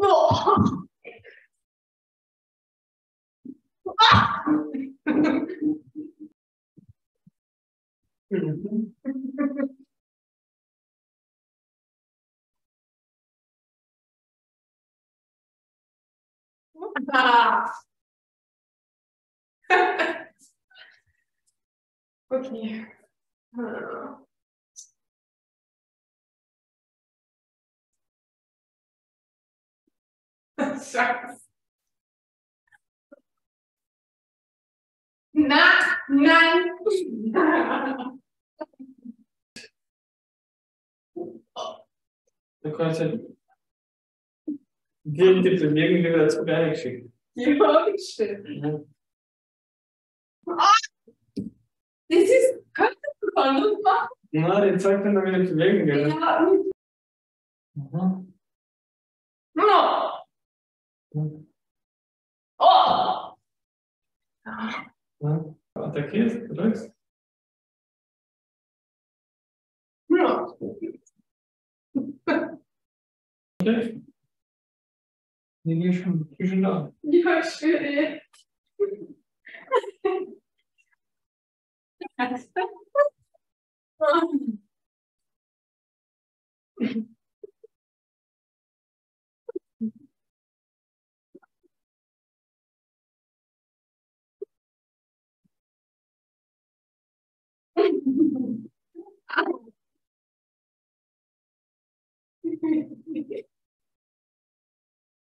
もう、あ okay. Scheiße. Na, nein. Du kannst ja dir die Bewegung wieder zu Berg schicken. Ja, stimmt. Mhm. Das ist, könntest du von machen? Na, die zeigt dann wieder Bewegung wieder. Ja. Mhm. Oh. Oh. Ah. Ja. Attackierst, du drückst. Ja. Okay. Die schon, die schon da. Ja, schön. Thank you.